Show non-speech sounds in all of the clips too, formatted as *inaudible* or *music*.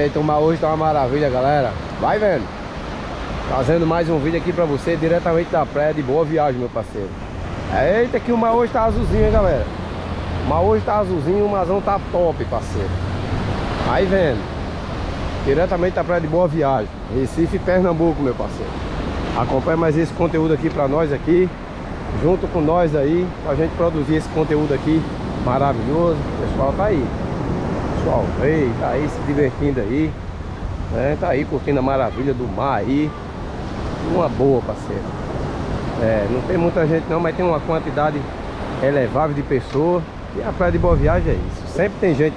Eita, o hoje tá uma maravilha, galera. Vai vendo. Fazendo mais um vídeo aqui pra você, diretamente da praia de Boa Viagem, meu parceiro. Eita, que o mar hoje tá azulzinho, hein, galera. O mar hoje tá azulzinho, o mazão tá top, parceiro. Vai vendo. Diretamente da praia de Boa Viagem. Recife, Pernambuco, meu parceiro. Acompanhe mais esse conteúdo aqui pra nós aqui. Junto com nós aí, pra gente produzir esse conteúdo aqui maravilhoso. O pessoal tá aí pessoal. Veio, tá aí se divertindo aí né? Tá aí curtindo a maravilha do mar aí. Uma boa, parceiro. É, não tem muita gente não, mas tem uma quantidade elevável de pessoas E a praia de Boa Viagem é isso. Sempre tem gente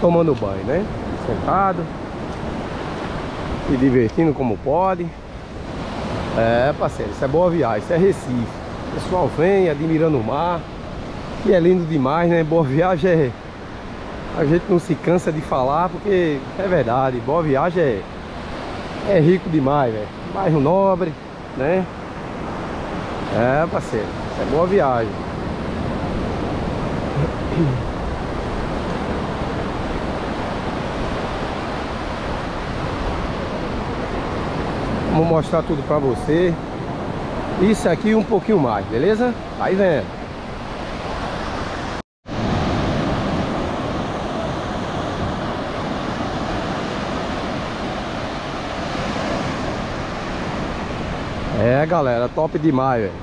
tomando banho, né? Sentado Se divertindo como pode. É, parceiro, isso é Boa Viagem, isso é Recife. O pessoal vem admirando o mar Que é lindo demais, né? Boa Viagem é a gente não se cansa de falar porque é verdade, Boa Viagem é, é rico demais, velho. Bairro nobre, né? É, parceiro, é Boa Viagem. Vamos mostrar tudo pra você. Isso aqui um pouquinho mais, beleza? Vai vendo. É, galera, top demais, velho.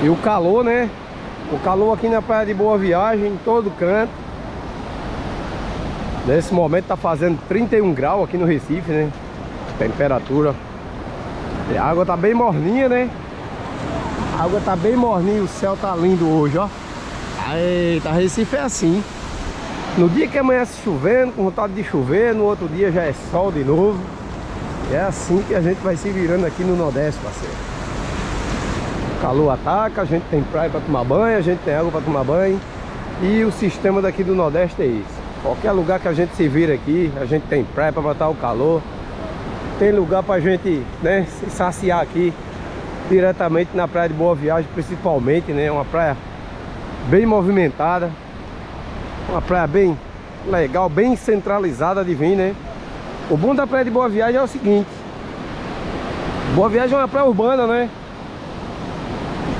E o calor, né? O calor aqui na Praia de Boa Viagem, em todo canto. Nesse momento tá fazendo 31 graus aqui no Recife, né? Temperatura. E a água tá bem morninha, né? A água tá bem morninha, o céu tá lindo hoje, ó. Eita, Recife é assim. No dia que amanhece chovendo, com vontade de chover, no outro dia já é sol de novo. É assim que a gente vai se virando aqui no Nordeste, parceiro. O calor ataca, a gente tem praia para tomar banho, a gente tem água para tomar banho. E o sistema daqui do Nordeste é isso. Qualquer lugar que a gente se vira aqui, a gente tem praia para matar o calor. Tem lugar para a gente né, se saciar aqui diretamente na praia de Boa Viagem, principalmente, né? Uma praia bem movimentada. Uma praia bem legal, bem centralizada de vir, né? O bom da praia de Boa Viagem é o seguinte Boa Viagem é uma praia urbana, né?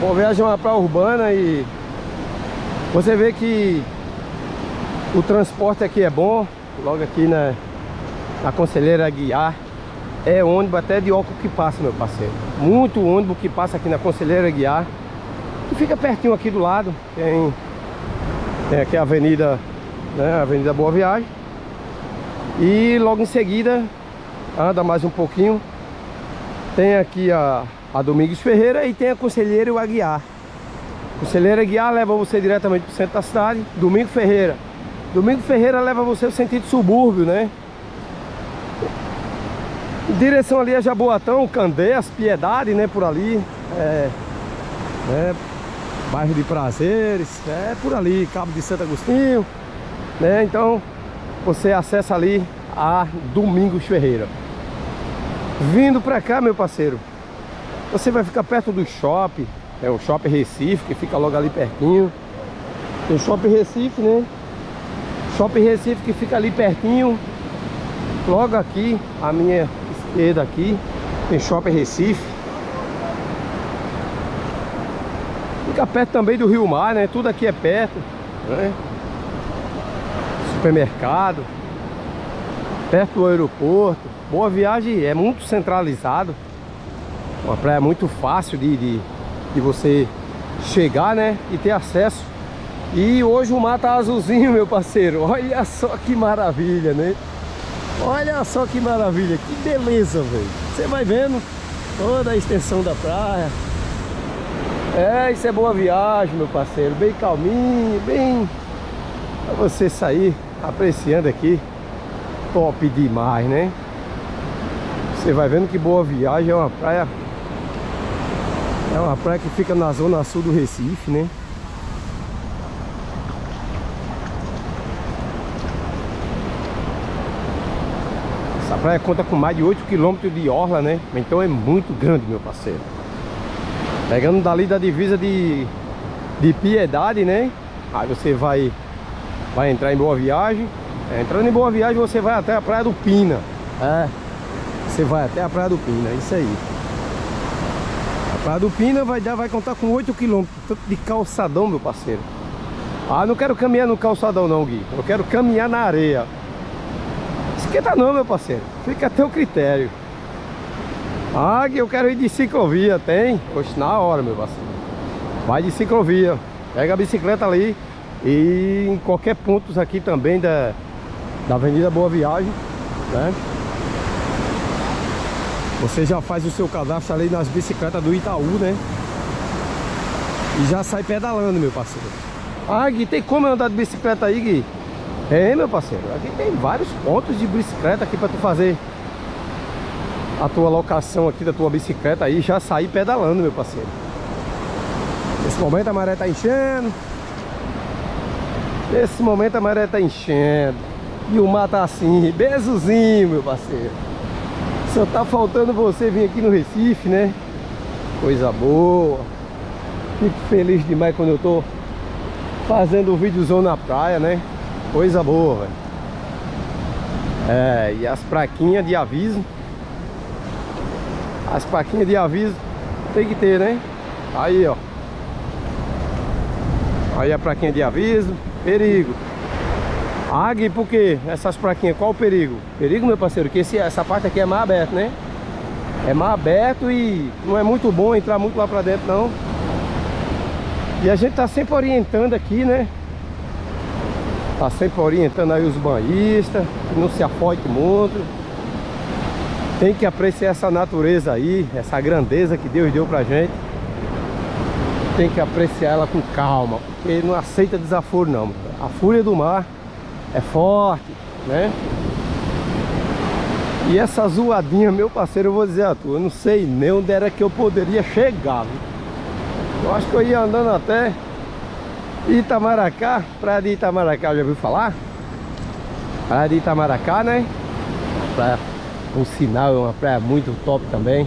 Boa Viagem é uma praia urbana e Você vê que O transporte aqui é bom Logo aqui na, na Conselheira Guiar É ônibus até de óculos que passa, meu parceiro Muito ônibus que passa aqui na Conselheira Guiar Que fica pertinho aqui do lado Tem tem aqui a avenida, né, a avenida Boa Viagem. E logo em seguida, anda mais um pouquinho, tem aqui a, a Domingos Ferreira e tem a Conselheira e o Aguiar. Conselheira Aguiar leva você diretamente para o centro da cidade. Domingo Ferreira. Domingo Ferreira leva você o sentido subúrbio, né? Direção ali a Jaboatão, Candeias, Piedade, né? Por ali. É, né? bairro de Prazeres, é por ali, Cabo de Santo Agostinho, né? Então você acessa ali a Domingos Ferreira. Vindo pra cá, meu parceiro, você vai ficar perto do shopping, é o Shopping Recife, que fica logo ali pertinho. Tem o Shopping Recife, né? Shopping Recife que fica ali pertinho, logo aqui, a minha esquerda aqui, tem Shopping Recife. Fica perto também do Rio Mar, né? Tudo aqui é perto, né? Supermercado, perto do aeroporto. Boa Viagem é muito centralizado. Uma praia muito fácil de, de, de você chegar, né? E ter acesso. E hoje o mar tá azulzinho, *laughs* meu parceiro. Olha só que maravilha, né? Olha só que maravilha, que beleza, velho. Você vai vendo toda a extensão da praia. É, isso é boa viagem, meu parceiro. Bem calminho, bem... Pra você sair apreciando aqui. Top demais, né? Você vai vendo que boa viagem é uma praia... É uma praia que fica na zona sul do Recife, né? Essa praia conta com mais de 8 km de orla, né? Então é muito grande, meu parceiro. Pegando dali da divisa de, de Piedade, né? Aí você vai Vai entrar em Boa Viagem. É, entrando em Boa Viagem, você vai até a Praia do Pina. É. Você vai até a Praia do Pina, é isso aí. A Praia do Pina vai, dar, vai contar com 8 km de calçadão, meu parceiro. Ah, não quero caminhar no calçadão não, Gui. Eu quero caminhar na areia. Esquenta não, meu parceiro. Fica a teu critério. Ah, Gui, eu quero ir de ciclovia. Tem? Poxa, na hora, meu parceiro. Vai de ciclovia. Pega a bicicleta ali. E em qualquer ponto aqui também da, da Avenida Boa Viagem, né? Você já faz o seu cadastro ali nas bicicletas do Itaú, né? E já sai pedalando, meu parceiro. Ah, Gui, tem como andar de bicicleta aí, Gui? É, meu parceiro. Aqui tem vários pontos de bicicleta aqui pra tu fazer a tua locação aqui da tua bicicleta aí já sair pedalando, meu parceiro. Nesse momento a maré tá enchendo. Nesse momento a maré tá enchendo. E o mar tá assim, beijozinho, meu parceiro. Só tá faltando você vir aqui no Recife, né? Coisa boa. Fico feliz demais quando eu tô fazendo um videozão na praia, né? Coisa boa, velho. É, e as plaquinhas de aviso. As plaquinhas de aviso tem que ter, né? Aí, ó. Aí a plaquinha de aviso. Perigo. Águia, por quê? Essas plaquinhas, qual o perigo? Perigo, meu parceiro, que esse, essa parte aqui é mar aberto, né? É mar aberto e não é muito bom entrar muito lá pra dentro, não. E a gente tá sempre orientando aqui, né? Tá sempre orientando aí os banhistas, que não se afoite muito. Tem que apreciar essa natureza aí, essa grandeza que Deus deu pra gente. Tem que apreciar ela com calma, porque não aceita desaforo não. A fúria do mar é forte, né? E essa zoadinha, meu parceiro, eu vou dizer a tu, eu não sei nem onde era que eu poderia chegar. Viu? Eu acho que eu ia andando até Itamaracá, praia de Itamaracá, já ouviu falar? Praia de Itamaracá, né? Praia, um sinal, é uma praia muito top também.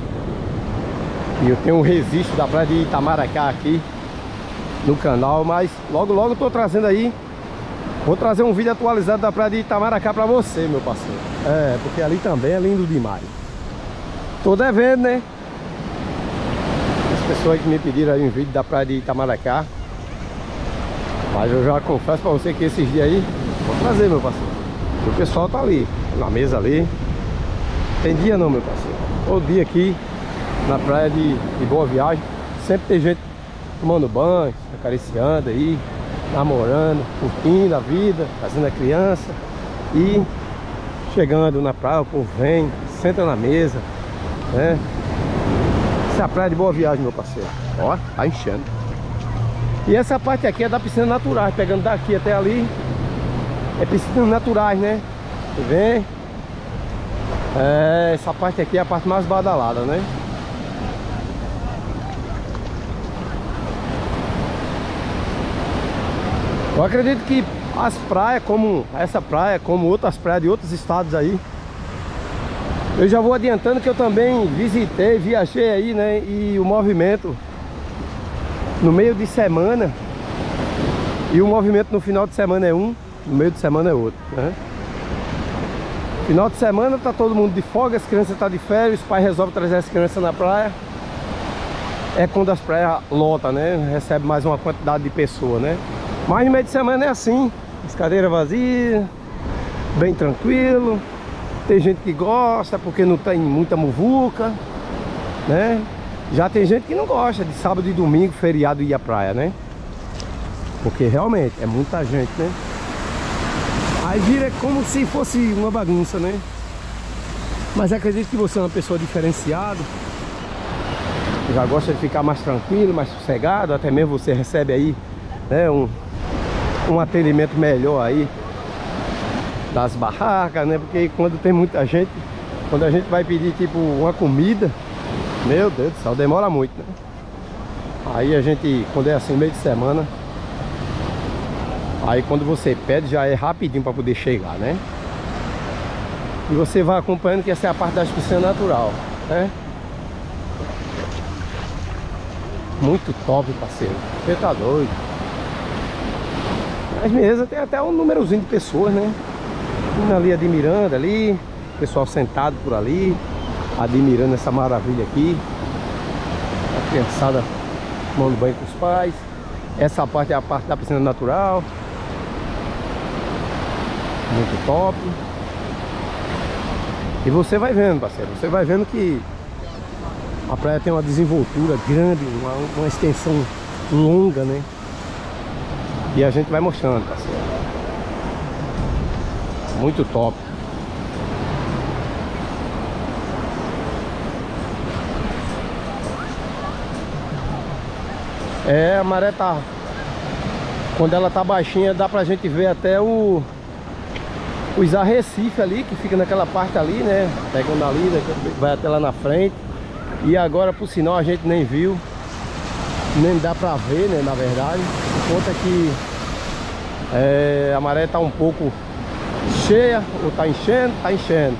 E eu tenho um registro da praia de Itamaracá aqui no canal, mas logo logo eu tô trazendo aí Vou trazer um vídeo atualizado da praia de Itamaracá pra você, meu parceiro. É, porque ali também é lindo demais. Tô devendo, né? As pessoas que me pediram aí um vídeo da praia de Itamaracá. Mas eu já confesso pra você que esses dias aí, vou trazer, meu parceiro. O pessoal tá ali, na mesa ali. Tem dia não, meu parceiro. Todo dia aqui, na praia de, de Boa Viagem. Sempre tem gente tomando banho, acariciando aí, namorando, curtindo a vida, fazendo a criança e chegando na praia, o povo vem, senta na mesa, né? Essa é a praia de boa viagem, meu parceiro. Ó, tá enchendo. E essa parte aqui é da piscina naturais, pegando daqui até ali. É piscinas naturais, né? Vem. É, essa parte aqui é a parte mais badalada, né? Eu acredito que as praias, como essa praia, como outras praias de outros estados aí, eu já vou adiantando que eu também visitei, viajei aí, né? E o movimento no meio de semana e o movimento no final de semana é um, no meio de semana é outro, né? Final de semana tá todo mundo de folga, as crianças tá de férias, os pais resolvem trazer as crianças na praia. É quando as praias lotam, né? Recebe mais uma quantidade de pessoas, né? Mas no meio de semana é assim, as cadeiras vazias, bem tranquilo. Tem gente que gosta porque não tem muita muvuca, né? Já tem gente que não gosta de sábado e domingo, feriado ir à praia, né? Porque realmente é muita gente, né? Aí vira como se fosse uma bagunça, né? Mas acredito que você é uma pessoa diferenciada Já gosta de ficar mais tranquilo, mais sossegado Até mesmo você recebe aí né, um, um atendimento melhor aí das barracas, né? Porque quando tem muita gente, quando a gente vai pedir tipo uma comida, meu Deus do céu, demora muito, né? Aí a gente, quando é assim, meio de semana, aí quando você pede já é rapidinho para poder chegar, né? E você vai acompanhando que essa é a parte da piscina natural, né? Muito top, parceiro. Você tá doido. As mesas tem até um númerozinho de pessoas, né? Indo ali admirando ali, pessoal sentado por ali, admirando essa maravilha aqui. A criançada tomando banho com os pais. Essa parte é a parte da piscina natural. Muito top. E você vai vendo, parceiro. Você vai vendo que a praia tem uma desenvoltura grande, uma, uma extensão longa, né? E a gente vai mostrando, parceiro. Muito top. É, a maré tá... Quando ela tá baixinha, dá pra gente ver até o... Os arrecifes ali, que fica naquela parte ali, né? Pegando ali, vai até lá na frente. E agora, por sinal, a gente nem viu. Nem dá pra ver, né? Na verdade. Por conta que é, a maré tá um pouco cheia, ou tá enchendo, tá enchendo.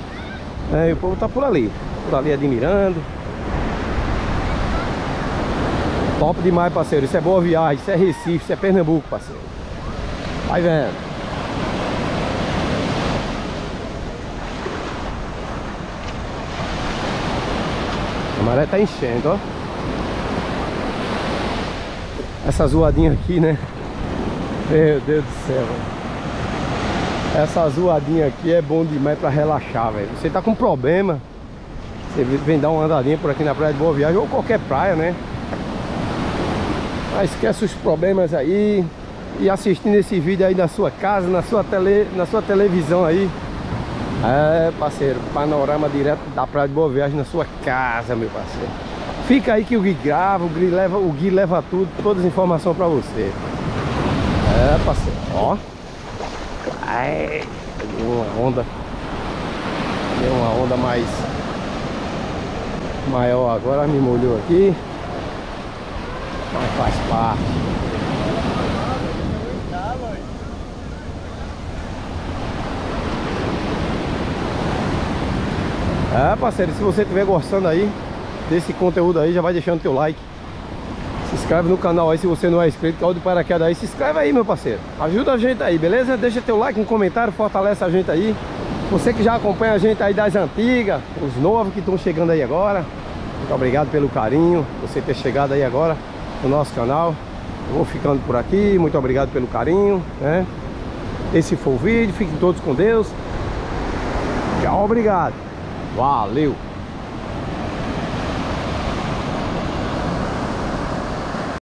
É, e o povo tá por ali. Por ali admirando. Top demais, parceiro. Isso é boa viagem, isso é Recife, isso é Pernambuco, parceiro. Vai vendo. A maré tá enchendo, ó. Essa zoadinha aqui, né? Meu Deus do céu, Essa zoadinha aqui é bom demais pra relaxar, velho. Você tá com problema, você vem dar uma andadinha por aqui na praia de Boa Viagem ou qualquer praia, né? Mas esquece os problemas aí e assistindo esse vídeo aí na sua casa, na sua, tele, na sua televisão aí. É, parceiro, panorama direto da praia de Boa Viagem na sua casa, meu parceiro. Fica aí que o Gui grava, o Gui leva, o Gui leva tudo, todas as informações pra você. É, parceiro, ó. Ai, deu uma onda. Deu uma onda mais maior agora, me molhou aqui. Mas faz parte. É parceiro, se você estiver gostando aí desse conteúdo aí, já vai deixando teu like Se inscreve no canal aí se você não é inscrito, caiu de paraquedas aí Se inscreve aí meu parceiro, ajuda a gente aí, beleza? Deixa teu like, um comentário, fortalece a gente aí Você que já acompanha a gente aí das antigas, os novos que estão chegando aí agora Muito obrigado pelo carinho, você ter chegado aí agora no nosso canal. Eu vou ficando por aqui, muito obrigado pelo carinho, né? Esse foi o vídeo, fiquem todos com Deus. Tchau, obrigado. Valeu!